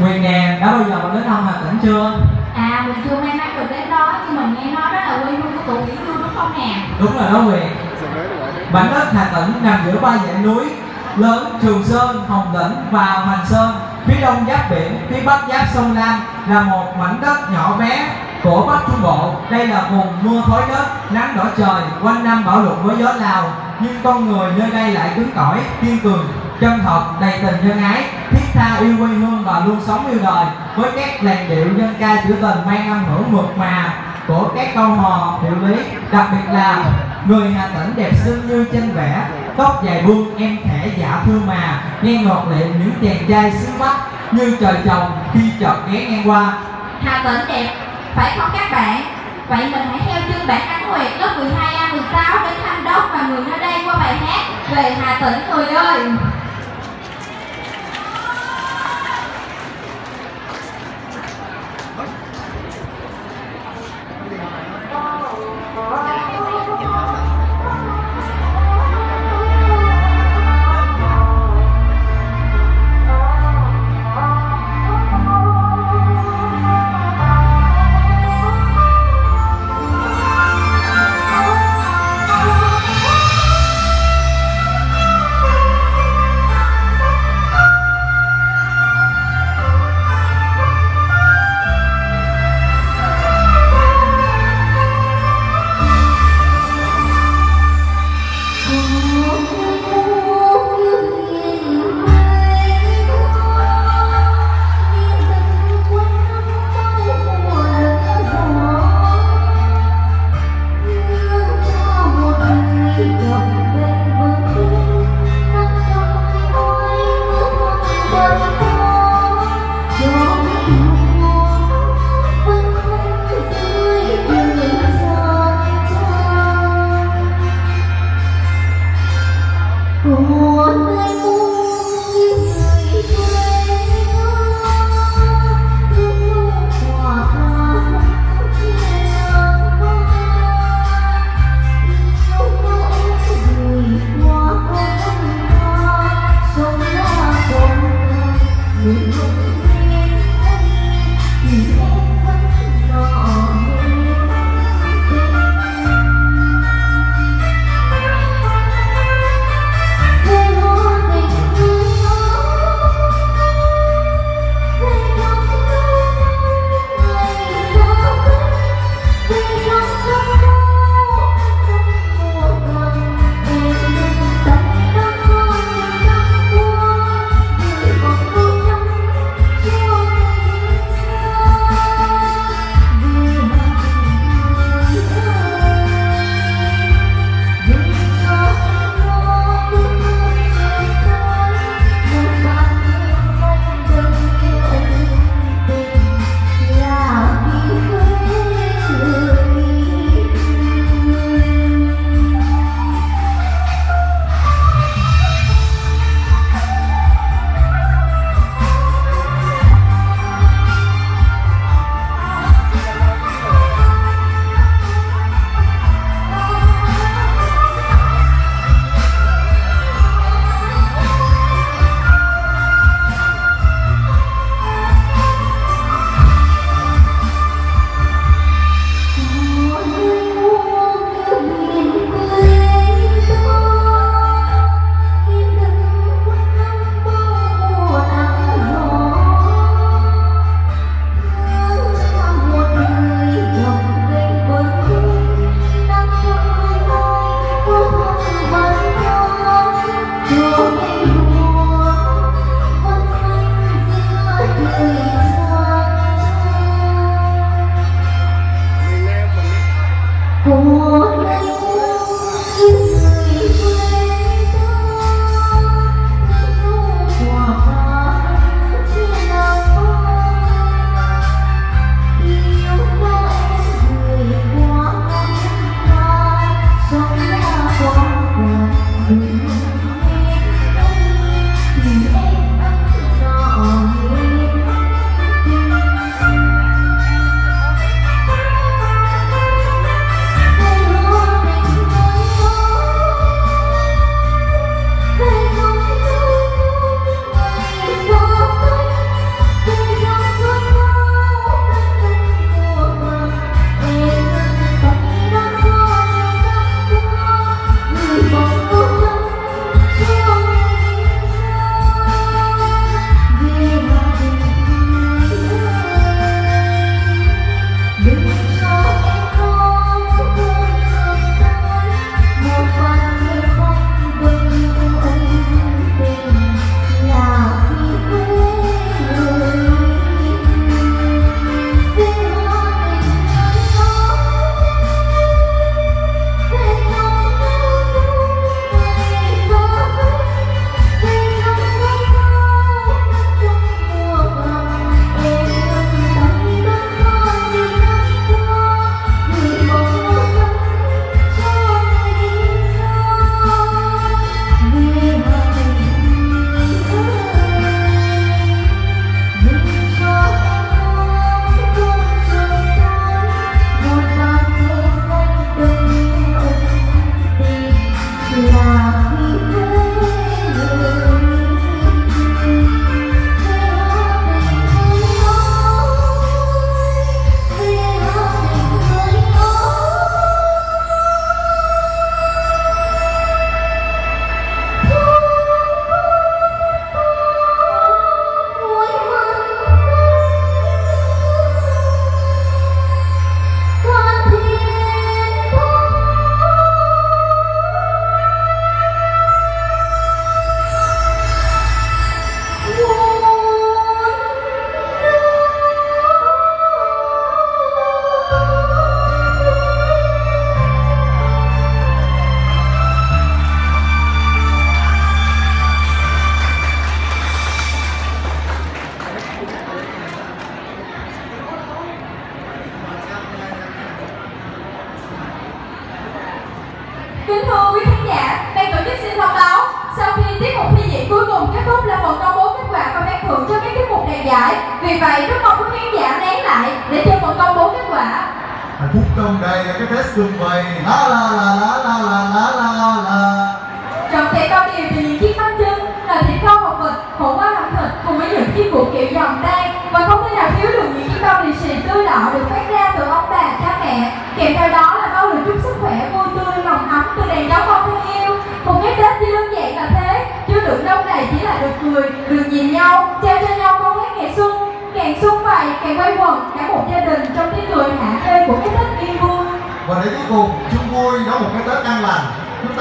Quyền nè, đã bao giờ bạn đến thăm Hà Tĩnh chưa? À mình chưa may mắn được đến đó nhưng mình nghe nói đó là quê hương của tụ Nguyễn Dương đúng không nè? Đúng rồi đó Quyền Mảnh đất Hà Tĩnh nằm giữa ba dãy núi lớn Trường Sơn, Hồng Lĩnh và Hoành Sơn. Phía đông giáp biển, phía bắc giáp sông Lam là một mảnh đất nhỏ bé của Bắc Trung Bộ. Đây là vùng mưa thối đất, nắng đỏ trời, quanh năm bão lụt với gió Lào. Nhưng con người nơi đây lại cứng cỏi, kiên cường, chân thật, đầy tình nhân ái Thiết tha yêu quê hương và luôn sống yêu đời Với các làn điệu dân ca trữ tình mang âm hưởng mượt mà của các câu hò hiệu lý đặc biệt là người hà tĩnh đẹp xinh như tranh vẽ tóc dài buông em khẽ dạ thương mà nghe ngọt lệ những chàng trai xứ bắc như trời trồng khi chợt ghé ngang qua Hà Tĩnh đẹp, phải không các bạn? Vậy mình hãy theo chân bạn Ánh Nguyệt lớp 12A 16 đến thăm đốc và người nơi đây qua bài hát về Hà Tĩnh người ơi.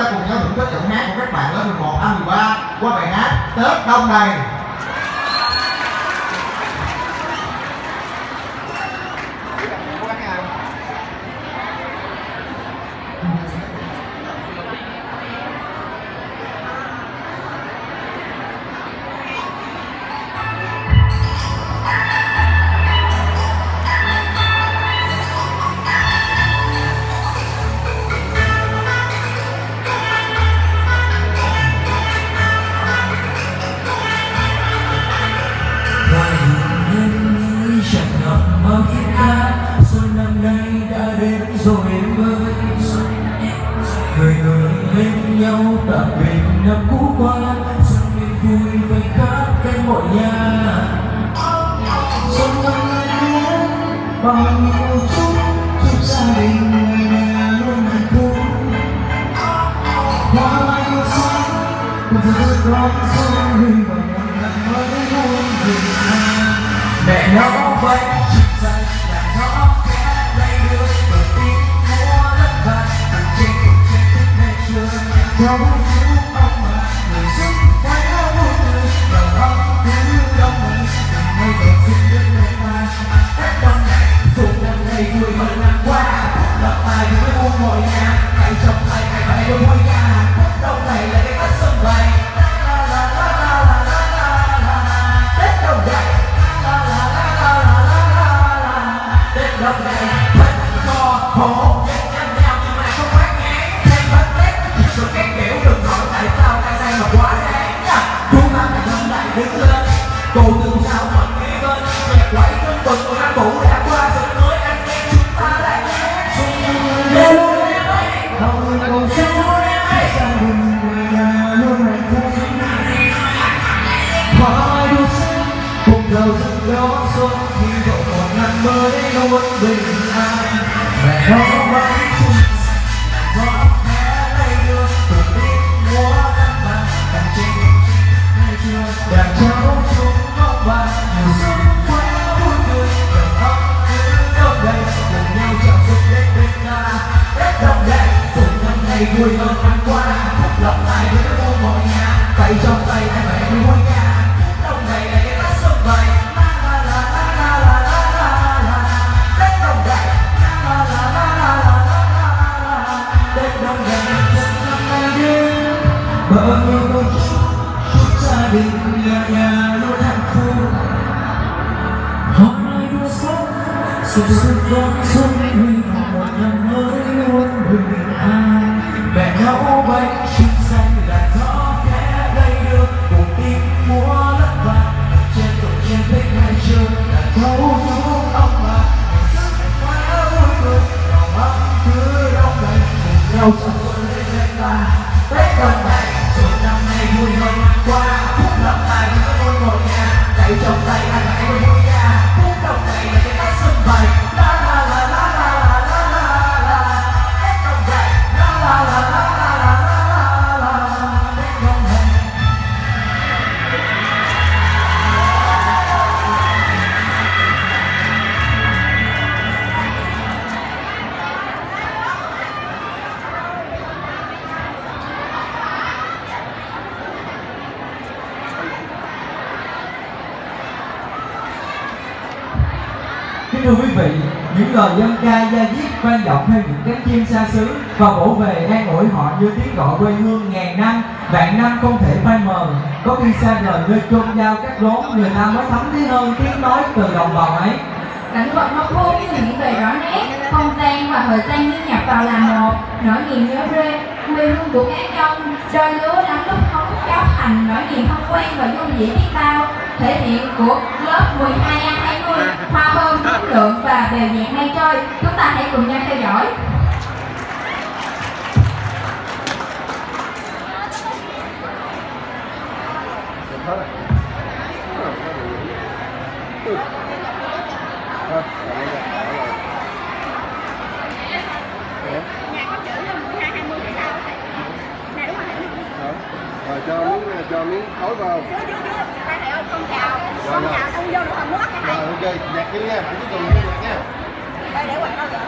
ta cùng nhau thưởng thức giọng hát của các bạn lớp 11 A13 qua bài hát Tết Đông này Home. quá đáng à chúng ta phải thân lại đứng lên cầu từng sao mà nghe lên nhạc quẩy trên tuần của nam đã qua rồi mới anh em chúng ta lại nghe không còn sao sao mình quên luôn hạnh phúc hoa đua xuân cùng đầu dâng gió xuân hy vọng một năm mới nó vẫn bình Thưa quý vị, những lời dân ca gia diết vang vọng theo những cánh chim xa xứ và bổ về an ủi họ như tiếng gọi quê hương ngàn năm, vạn năm không thể phai mờ. Có khi xa rời nơi chôn giao các rốn, người ta mới thấm thấy hơn tiếng nói từ đồng bào ấy. Cảnh vật nó khô như những về rõ nét, không gian và thời gian như nhập vào là một, nỗi niềm nhớ quê, quê hương của cán đông, trời lúa lắm lúc hóng cáo thành nỗi niềm thân quen và dung dĩ biết bao, thể hiện của lớp 12 a vui, Hoa hơn chất lượng và đều nhạc ngay chơi Chúng ta hãy cùng nhau theo dõi. cho miếng cho miếng khói vào con chào. Con rồi. chào không vô được hầm nước nha rồi thầy. ok nhạc đi nha cuối cùng nhạc nha Đây để quạt đâu rồi.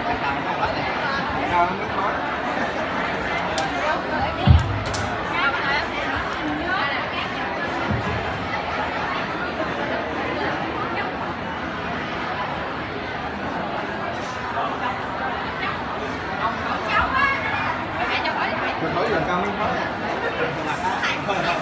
mình hỏi giờ cao miếng khói nhạc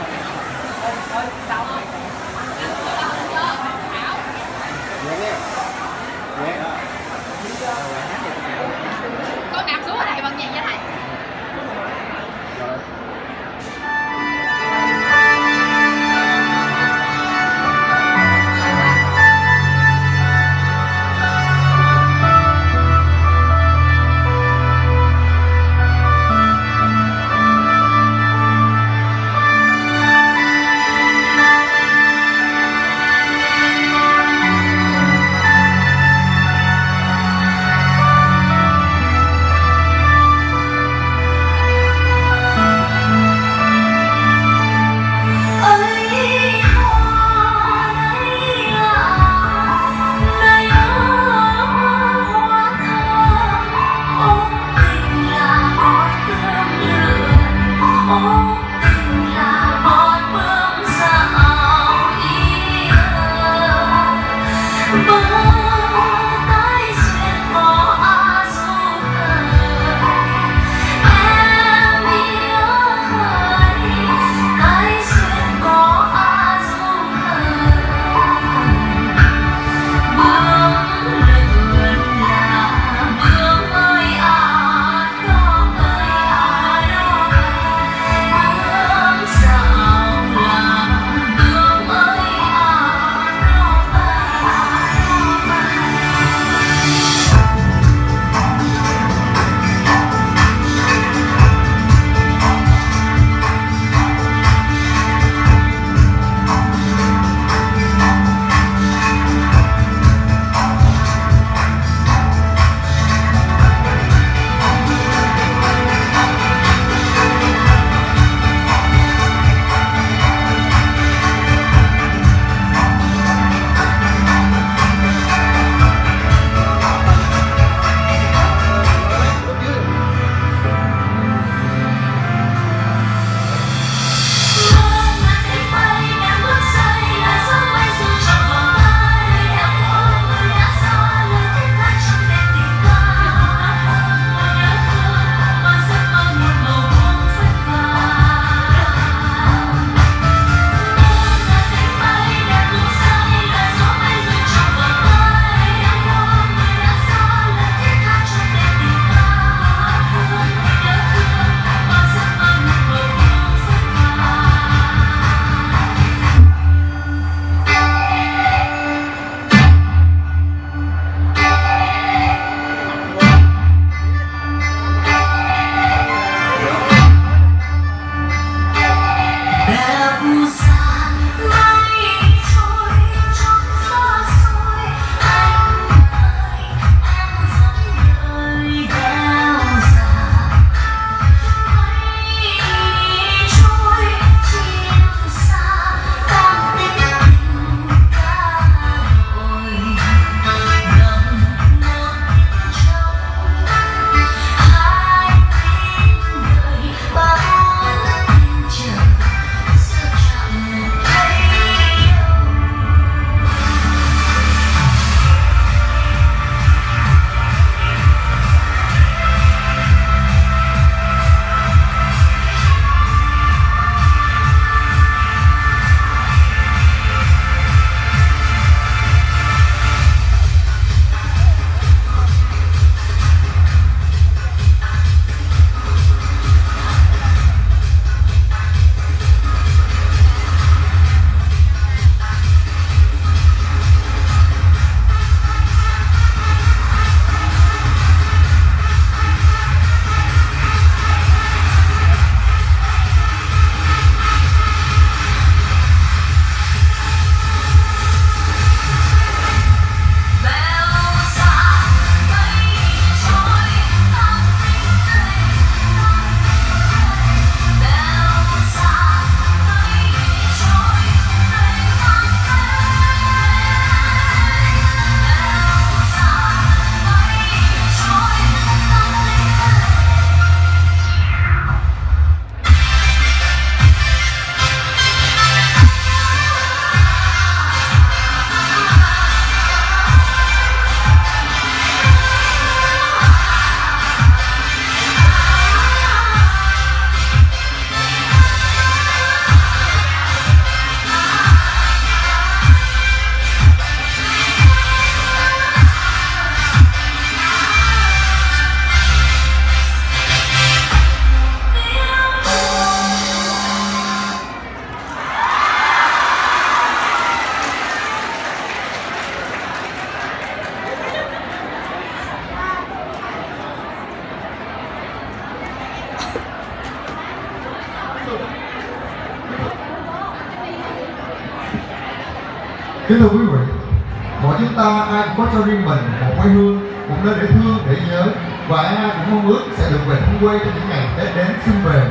cho riêng mình một quê hương, một nơi để thương, để nhớ. Và ai cũng mong ước sẽ được về thăm quê trong những ngày tết đến xuân về.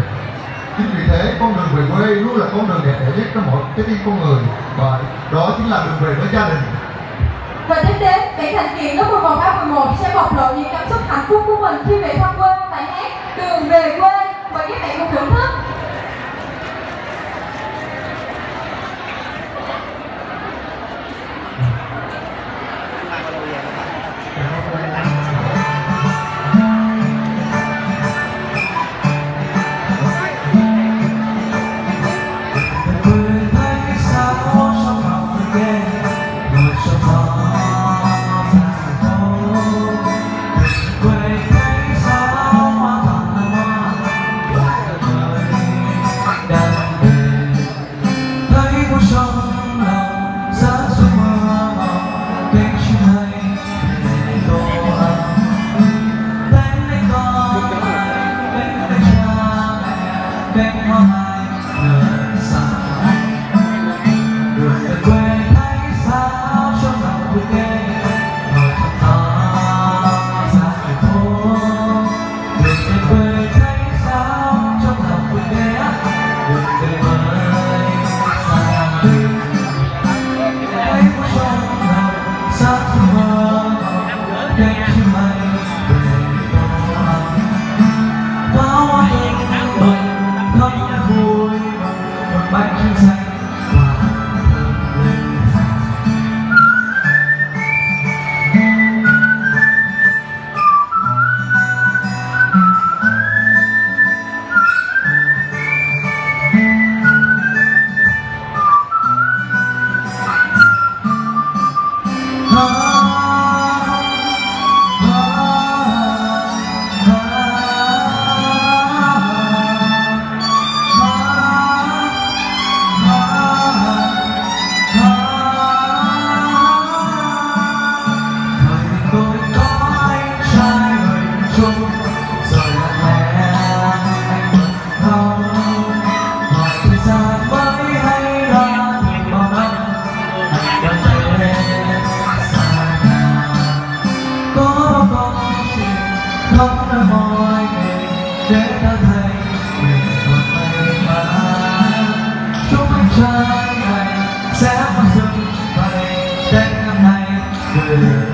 Chính vì thế, con đường về quê luôn là con đường đẹp đẽ nhất cho mọi trái tim con người. Và đó chính là đường về với gia đình. Và tiếp đến vị thành kiện lớp 11 A 11 sẽ bộc lộ những cảm xúc hạnh phúc của mình khi về thăm quê. Bài hát, đường về quê với các bạn cùng thưởng thức. Música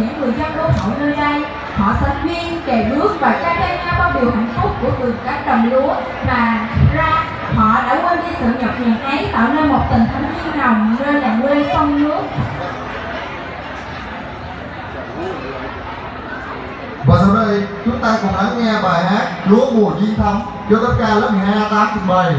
những người dân đô thổ nơi đây. Họ sánh viên kề bước và trao cho nhau bao điều hạnh phúc của vườn cánh đồng lúa mà ra, họ đã quên đi sự nhọc nhằn ấy, tạo nên một tình thánh duyên nồng nơi làng quê sông nước Và sau đây, chúng ta cùng lắng nghe bài hát Lúa mùa duyên thắm do cấp ca lớp 12 A8 trình bày.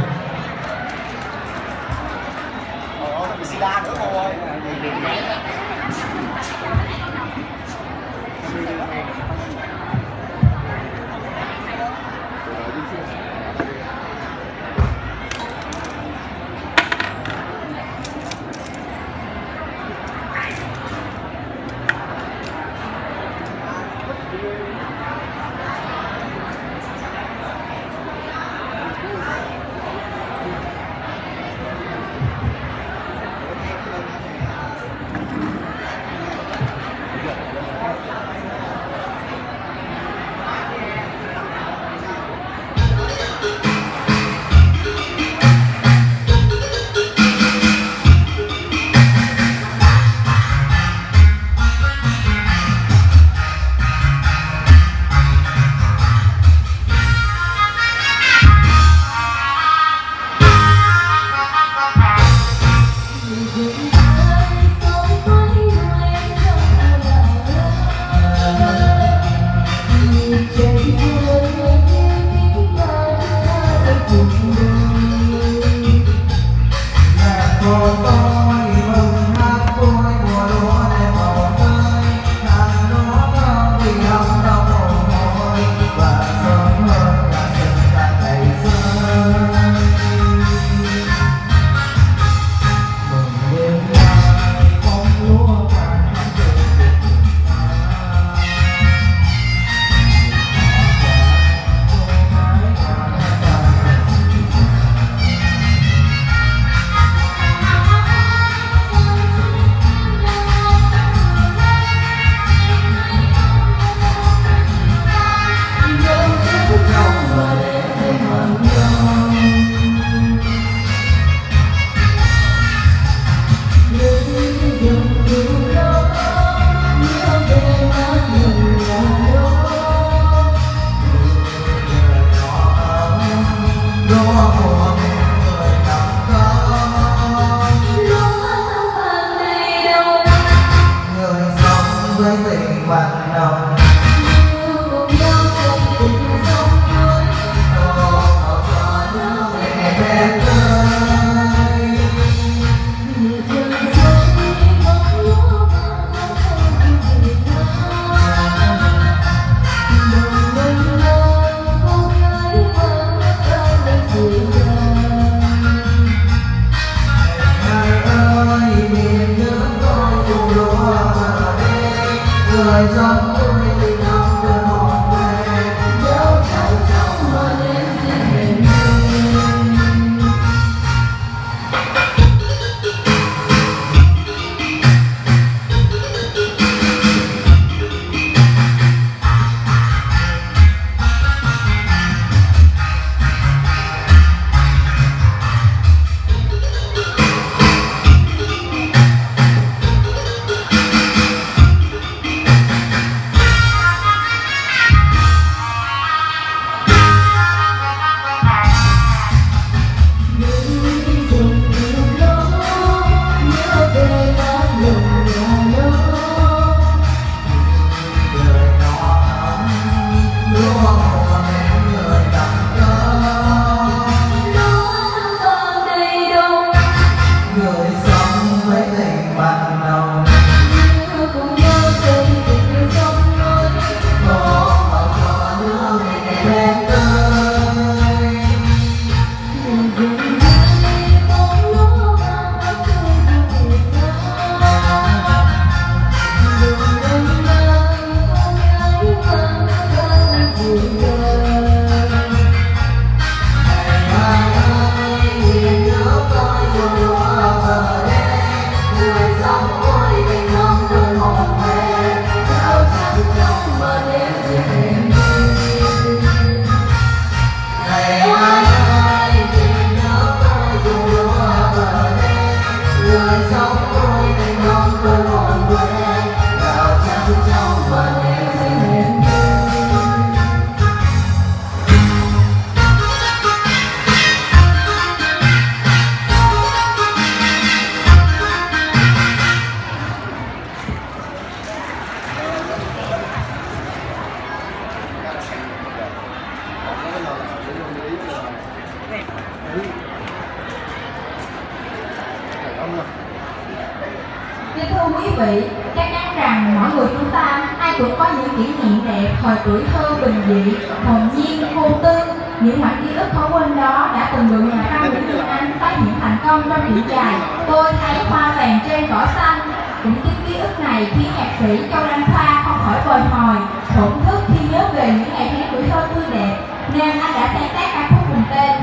Tôi hoa vàng trên cỏ xanh. Cũng chính ký ức này khiến nhạc sĩ Châu Đăng Khoa không khỏi bồi hồi, thổn thức khi nhớ về những ngày tháng tuổi thơ tươi đẹp, nên anh đã sáng tác ca khúc cùng tên.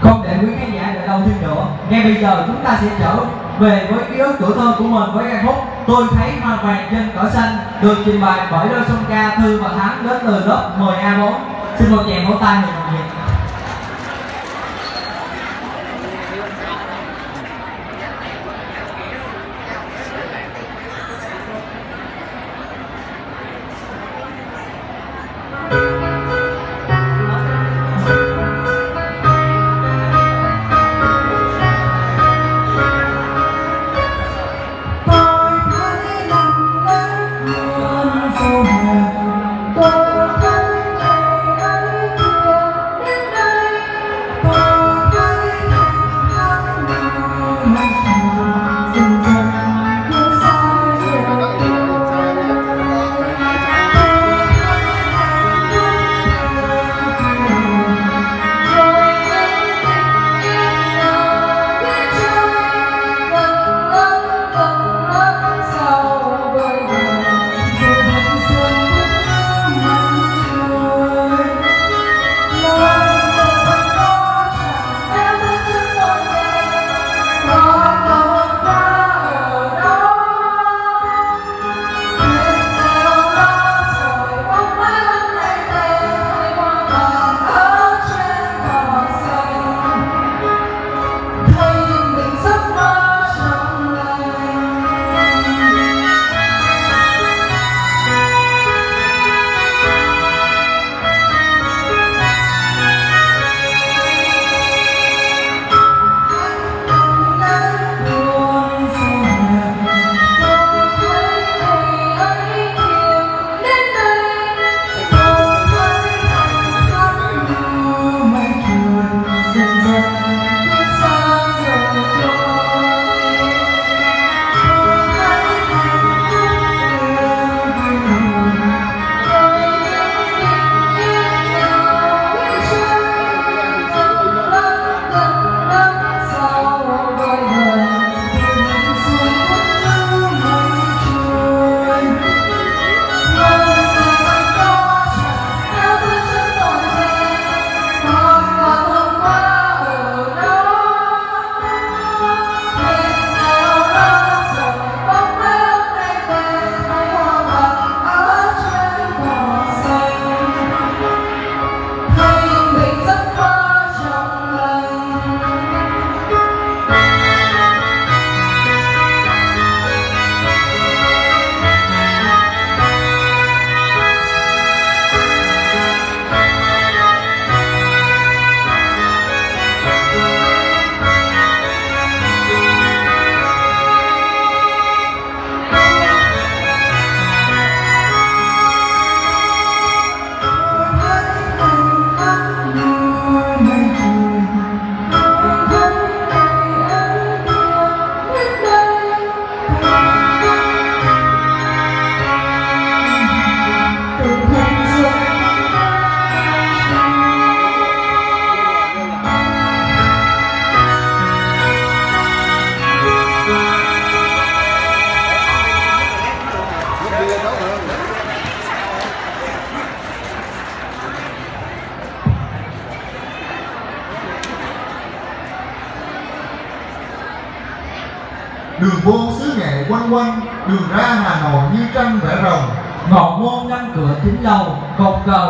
Không để quý khán giả đợi lâu thêm nữa Ngay bây giờ chúng ta sẽ trở về với ký ức tuổi thơ của mình với ca khúc Tôi thấy hoa vàng trên cỏ xanh Được trình bày bởi đôi song ca Thư và Thắng đến từ lớp 10A4 Xin một tràng vỗ tay mình đồng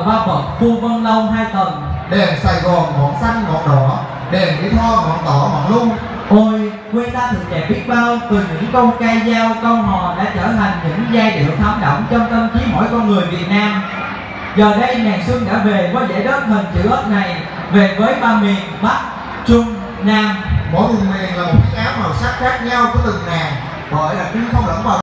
ba bậc phu vân lâu hai tầng. Đèn Sài Gòn ngọn xanh ngọn đỏ. Đèn Mỹ Tho ngọn tỏ ngọn lu. Ôi, quê ta thực đẹp biết bao Từ những câu ca dao, câu hò đã trở thành những giai điệu thấm đậm trong tâm trí mỗi con người Việt Nam. Giờ đây nàng Xuân đã về với giải đất hình chữ ấp này Về với ba miền Bắc, Trung, Nam. Mỗi vùng miền là một chiếc áo màu sắc khác nhau của từng nàng Bởi là trưng không lẫn vào